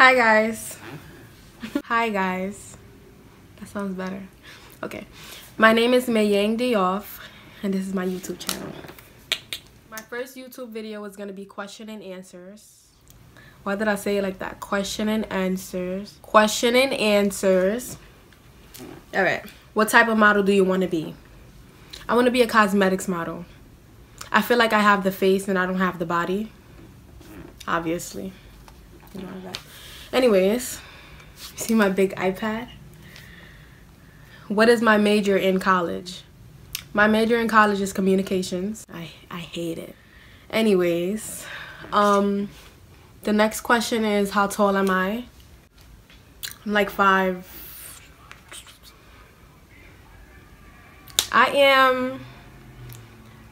Hi guys. Hi guys. That sounds better. Okay. My name is Mayang Diouf and this is my YouTube channel. My first YouTube video is going to be question and answers. Why did I say it like that? Question and answers. Question and answers. Alright. What type of model do you want to be? I want to be a cosmetics model. I feel like I have the face and I don't have the body. Obviously. You know that. Anyways, see my big iPad? What is my major in college? My major in college is communications. I, I hate it. Anyways, um, the next question is how tall am I? I'm like five. I am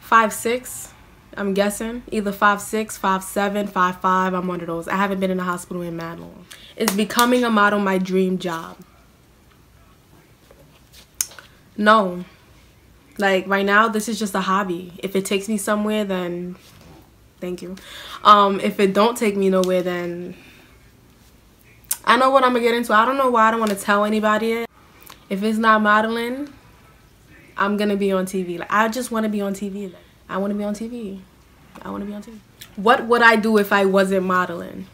five six. I'm guessing either five six, five seven, five five. I'm one of those. I haven't been in the hospital in mad long. Is becoming a model my dream job? No. Like right now, this is just a hobby. If it takes me somewhere, then thank you. Um, if it don't take me nowhere, then I know what I'm gonna get into. I don't know why I don't want to tell anybody it. If it's not modeling, I'm gonna be on TV. Like I just want to be on TV. I want to be on TV. I want to be on TV. What would I do if I wasn't modeling?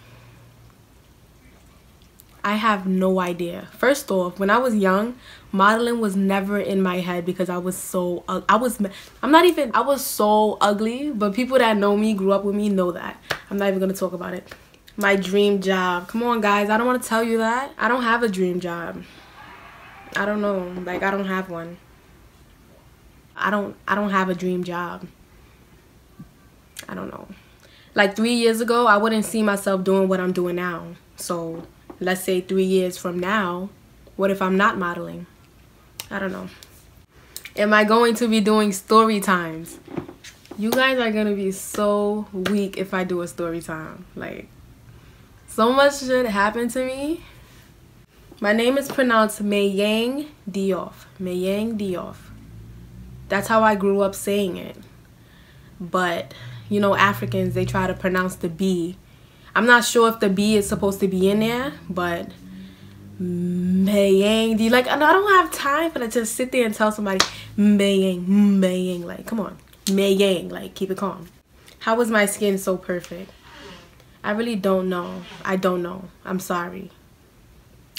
I have no idea. First off, when I was young, modeling was never in my head because I was so I was I'm not even I was so ugly, but people that know me, grew up with me know that. I'm not even going to talk about it. My dream job. Come on, guys. I don't want to tell you that. I don't have a dream job. I don't know. Like I don't have one. I don't I don't have a dream job. I don't know. Like three years ago, I wouldn't see myself doing what I'm doing now. So let's say three years from now, what if I'm not modeling? I don't know. Am I going to be doing story times? You guys are going to be so weak if I do a story time. Like, so much shit happened to me. My name is pronounced Mayang Diouf. Mayang Diouf. That's how I grew up saying it. But you know, Africans, they try to pronounce the B. I'm not sure if the B is supposed to be in there, but Mayang, do you like, I don't have time for that. Just sit there and tell somebody Mayang, Mayang, like, come on, Mayang, like, keep it calm. How was my skin so perfect? I really don't know. I don't know. I'm sorry.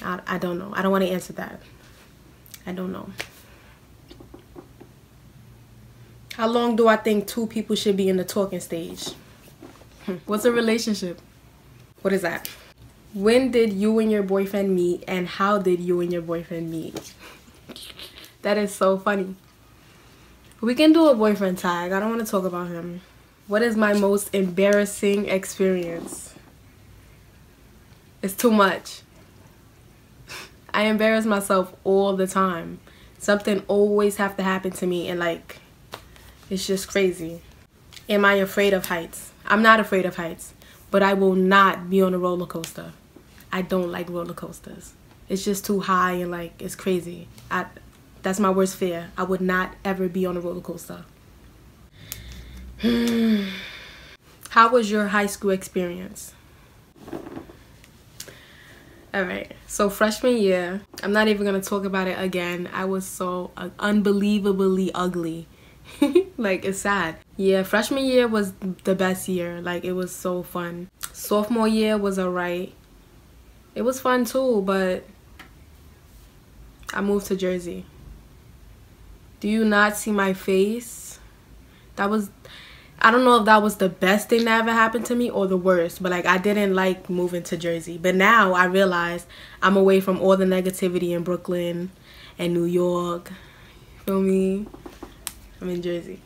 I, I don't know. I don't want to answer that. I don't know. How long do I think two people should be in the talking stage? Hmm. What's a relationship? What is that? When did you and your boyfriend meet and how did you and your boyfriend meet? that is so funny. We can do a boyfriend tag. I don't want to talk about him. What is my most embarrassing experience? It's too much. I embarrass myself all the time. Something always have to happen to me and like it's just crazy. Am I afraid of heights? I'm not afraid of heights, but I will not be on a roller coaster. I don't like roller coasters. It's just too high and like it's crazy. I that's my worst fear. I would not ever be on a roller coaster. How was your high school experience? Alright, so freshman year, I'm not even to talk about it again. I was so uh, unbelievably ugly. like it's sad yeah freshman year was the best year like it was so fun sophomore year was alright it was fun too but i moved to jersey do you not see my face that was I don't know if that was the best thing that ever happened to me or the worst, but like I didn't like moving to Jersey. But now I realize I'm away from all the negativity in Brooklyn and New York. Feel me? I'm in Jersey.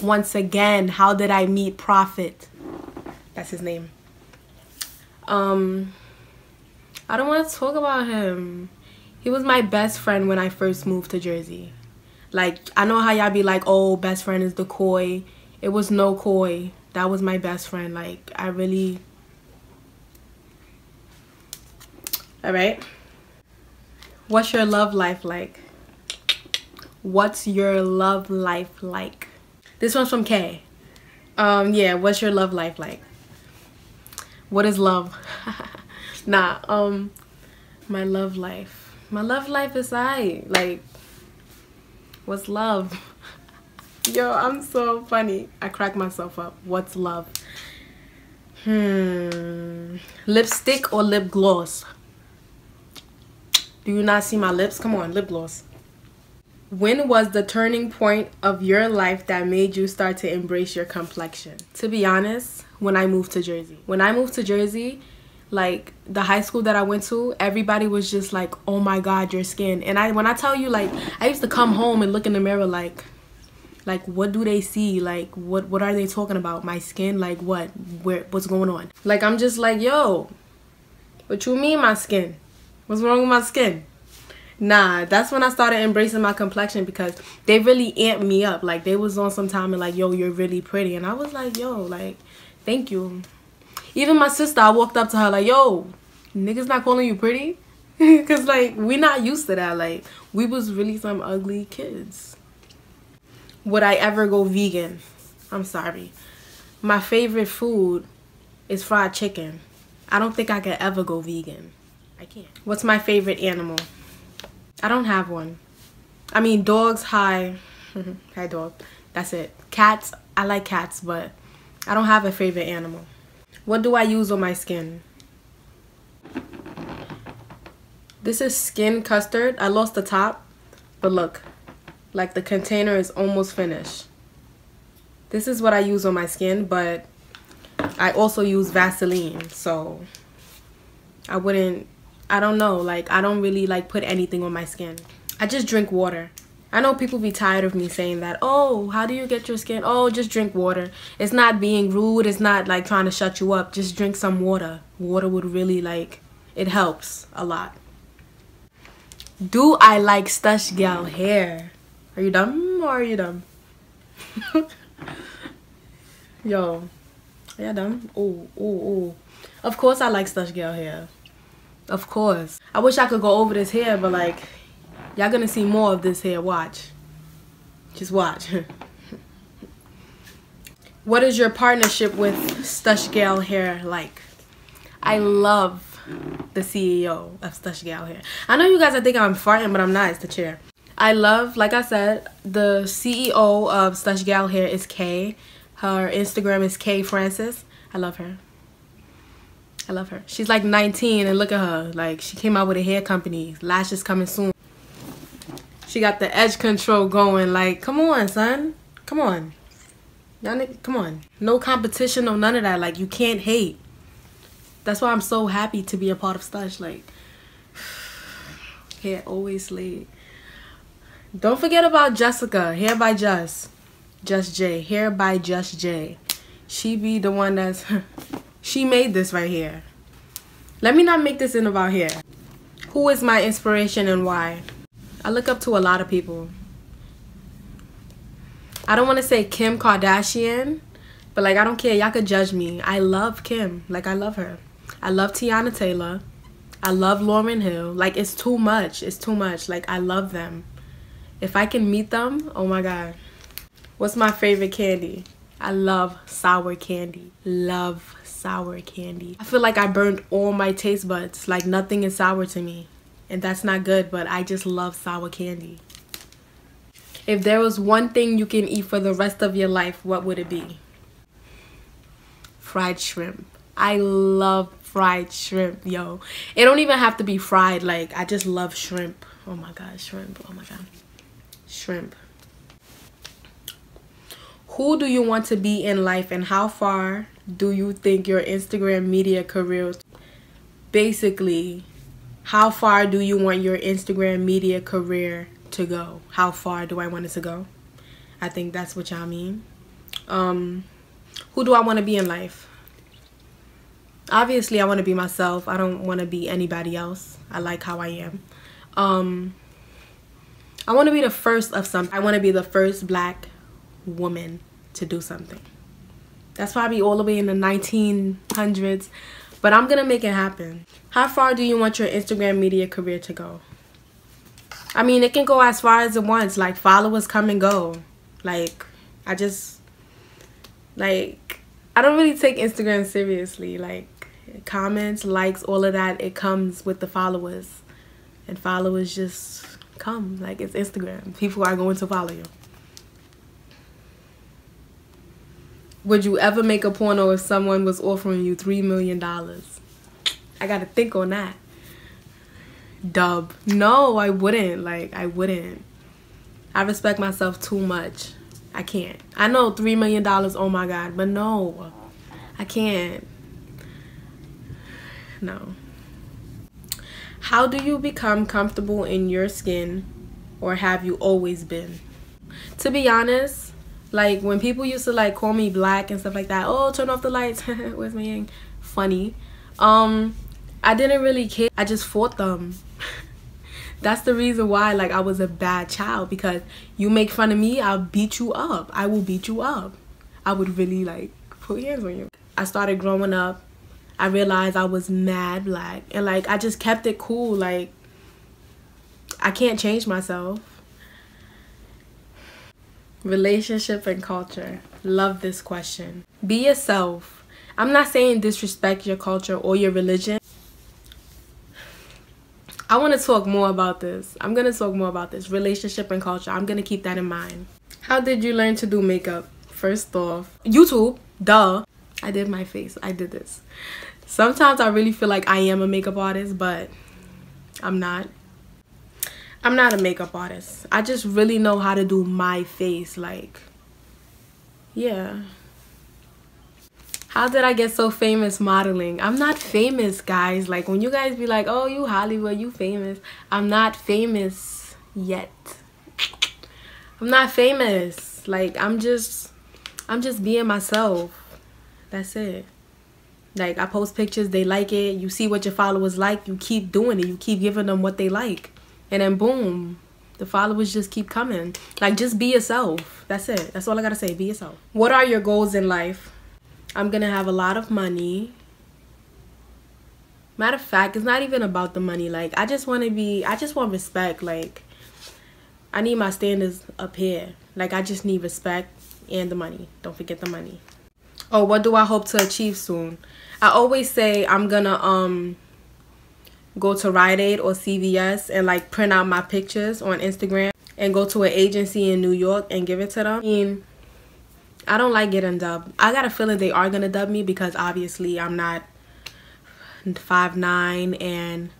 Once again, how did I meet Prophet? That's his name. Um, I don't want to talk about him. He was my best friend when I first moved to Jersey. Like, I know how y'all be like, oh, best friend is the coy. It was no coy. That was my best friend. Like, I really... Alright. What's your love life like? What's your love life like? This one's from Kay. Um, yeah, what's your love life like? What is love? nah, um, my love life. My love life is I like. What's love? Yo, I'm so funny. I crack myself up. What's love? Hmm. Lipstick or lip gloss? Do you not see my lips? Come on, lip gloss. When was the turning point of your life that made you start to embrace your complexion? To be honest, when I moved to Jersey. When I moved to Jersey, like the high school that I went to, everybody was just like, "Oh my god, your skin." And I when I tell you like I used to come home and look in the mirror like like what do they see? Like what what are they talking about? My skin? Like what? Where what's going on? Like i'm just like yo what you mean my skin? What's wrong with my skin nah that's when i started embracing my complexion because they really amped me up like they was on some time and like yo you're really pretty and i was like yo like thank you even my sister i walked up to her like yo niggas not calling you pretty because like we not used to that like we was really some ugly kids would I ever go vegan? I'm sorry. My favorite food is fried chicken. I don't think I could ever go vegan. I can't. What's my favorite animal? I don't have one. I mean, dogs, hi. hi, dog. That's it. Cats, I like cats, but I don't have a favorite animal. What do I use on my skin? This is skin custard. I lost the top, but look, like the container is almost finished. This is what I use on my skin, but I also use Vaseline. So I wouldn't, I don't know. Like I don't really like put anything on my skin. I just drink water. I know people be tired of me saying that. Oh, how do you get your skin? Oh, just drink water. It's not being rude. It's not like trying to shut you up. Just drink some water. Water would really like, it helps a lot. Do I like Stush Gal hair? Are you dumb or are you dumb? Yo. You dumb? Oh, oh, oh. Of course I like Stush Gal hair. Of course. I wish I could go over this hair, but like, y'all gonna see more of this hair. Watch. Just watch. what is your partnership with Stush Gal hair like? I love the CEO of Stush Gal hair. I know you guys are thinking I'm farting, but I'm not. It's the chair. I love, like I said, the CEO of Stush Gal Hair is Kay. Her Instagram is Kay Francis. I love her. I love her. She's like 19 and look at her. Like she came out with a hair company. Lashes coming soon. She got the edge control going. Like, come on, son. Come on. Y'all come on. No competition, no none of that. Like, you can't hate. That's why I'm so happy to be a part of Stush. Like, hair always laid. Don't forget about Jessica, Hair by Just. Just J. Hair by Just J. She be the one that's... she made this right here. Let me not make this in about here. Who is my inspiration and why? I look up to a lot of people. I don't want to say Kim Kardashian, but like I don't care. Y'all could judge me. I love Kim. Like I love her. I love Teyana Taylor. I love Lauryn Hill. Like it's too much. It's too much. Like I love them. If I can meet them, oh my God. What's my favorite candy? I love sour candy. Love sour candy. I feel like I burned all my taste buds. Like nothing is sour to me. And that's not good, but I just love sour candy. If there was one thing you can eat for the rest of your life, what would it be? Fried shrimp. I love fried shrimp, yo. It don't even have to be fried. Like, I just love shrimp. Oh my god, shrimp. Oh my god shrimp. Who do you want to be in life and how far do you think your Instagram media career basically how far do you want your Instagram media career to go? How far do I want it to go? I think that's what y'all mean. Um, who do I want to be in life? Obviously, I want to be myself. I don't want to be anybody else. I like how I am. Um, I want to be the first of something. I want to be the first black woman to do something. That's probably all the way in the 1900s, but I'm to make it happen. How far do you want your Instagram media career to go? I mean, it can go as far as it wants. Like, followers come and go. Like, I just, like, I don't really take Instagram seriously. Like, comments, likes, all of that, it comes with the followers. And followers just come. Like it's Instagram. People are going to follow you. Would you ever make a porno if someone was offering you $3 million? I gotta think on that. Dub. No, I wouldn't. Like, I wouldn't. I respect myself too much. I can't. I know $3 million, Oh Oh my God, but no. I can't. No. How do you become comfortable in your skin or have you always been? To be honest, like when people used to like call me black and stuff like that, oh turn off the lights, my yang? Funny. Um, I didn't really care. I just fought them. That's the reason why like I was a bad child because you make fun of me, I'll beat you up. I will beat you up. I would really like put hands on you. I started growing up. I realized I was mad black and like I just kept it cool like I can't change myself. Relationship and culture. Love this question. Be yourself. I'm not saying disrespect your culture or your religion. I want to talk more about this. I'm going to talk more about this. Relationship and culture. I'm going to keep that in mind. How did you learn to do makeup? First off, YouTube. Duh. I did my face. I did this. Sometimes I really feel like I am a makeup artist, but I'm not. I'm not a makeup artist. I just really know how to do my face. Like, yeah. How did I get so famous modeling? I'm not famous, guys. Like, when you guys be like, oh, you Hollywood, you famous. I'm not famous yet. I'm not famous. Like, I'm just, I'm just being myself. That's it. Like, I post pictures, they like it. You see what your followers like, you keep doing it. You keep giving them what they like and then boom the followers just keep coming. Like just be yourself. That's it. That's all i gotta say. Be yourself. What are your goals in life? I'm gonna have a lot of money. Matter of fact it's not even about the money. Like i just want to be i just want respect. Like i need my standards up here. Like i just need respect and the money. Don't forget the money. Oh what do i hope to achieve soon? I always say i'm gonna um go to Rite Aid or CVS and like print out my pictures on Instagram and go to an agency in New York and give it to them. I mean, I don't like getting dubbed. I got a feeling they are going to dub me because obviously I'm not five nine and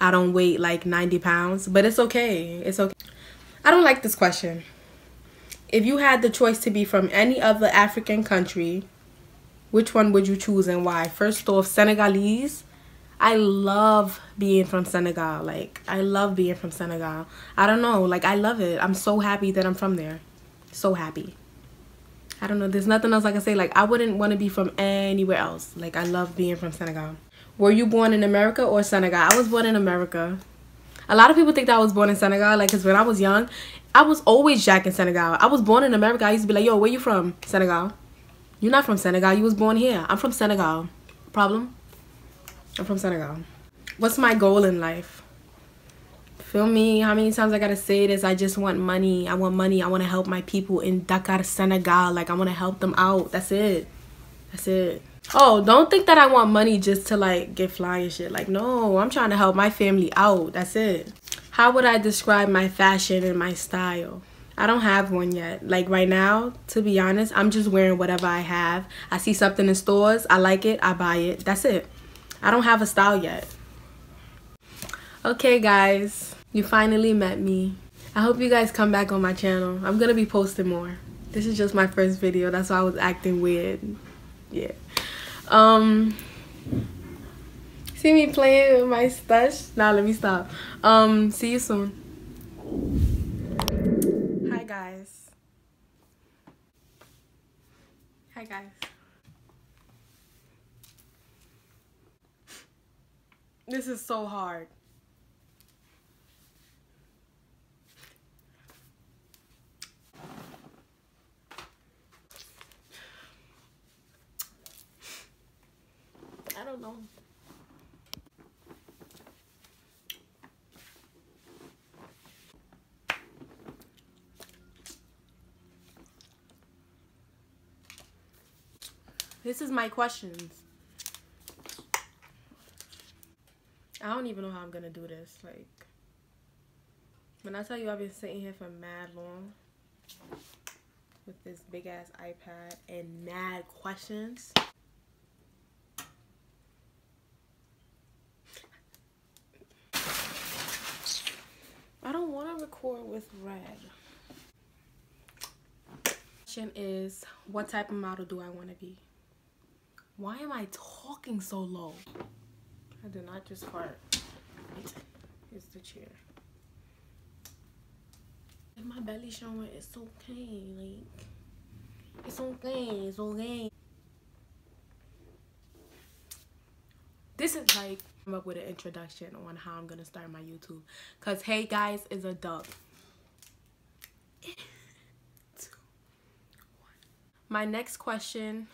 I don't weigh like 90 pounds. But it's okay. It's okay. I don't like this question. If you had the choice to be from any other African country, which one would you choose and why? First off, Senegalese I love being from Senegal. Like, I love being from Senegal. I don't know. Like, I love it. I'm so happy that I'm from there. So happy. I don't know. There's nothing else I can say. Like, I wouldn't want to be from anywhere else. Like, I love being from Senegal. Were you born in America or Senegal? I was born in America. A lot of people think that I was born in Senegal. Like, because when I was young, I was always Jack in Senegal. I was born in America. I used to be like, yo, where you from? Senegal. You're not from Senegal. You was born here. I'm from Senegal. Problem? I'm from Senegal. What's my goal in life? Feel me? How many times I gotta say this? I just want money. I want money. I want to help my people in Dakar, Senegal. Like, I want to help them out. That's it. That's it. Oh, don't think that I want money just to like get fly and shit. Like, no, I'm trying to help my family out. That's it. How would I describe my fashion and my style? I don't have one yet. Like right now, to be honest, I'm just wearing whatever I have. I see something in stores, I like it, I buy it. That's it. I don't have a style yet. Okay guys, you finally met me. I hope you guys come back on my channel. I'm gonna be posting more. This is just my first video. That's why I was acting weird. Yeah. Um see me playing with my stuff. Now let me stop. Um see you soon. Hi guys. Hi guys. This is so hard. I don't know. This is my questions. I don't even know how I'm gonna do this. Like, when I tell you I've been sitting here for mad long with this big ass iPad and mad questions. I don't want to record with red. Question is, what type of model do I want to be? Why am I talking so low? I did not just fart. It's the chair. My belly showing, it's okay. Like, it's okay. It's okay. This is like come up with an introduction on how I'm gonna start my YouTube. Cause hey guys is a dub. my next question